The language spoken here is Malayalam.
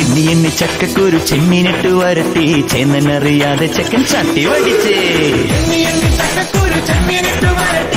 എണ്ണി എണ്ണി ചക്കക്കുരു ചെമ്മീനിട്ട് വരട്ടി. ചേന്നനറിയാതെ ചക്കൻ ചട്ടി വടിച്ചേ. എണ്ണി എണ്ണി ചക്കക്കുരു ചെമ്മീനിട്ട് വരട്ടി.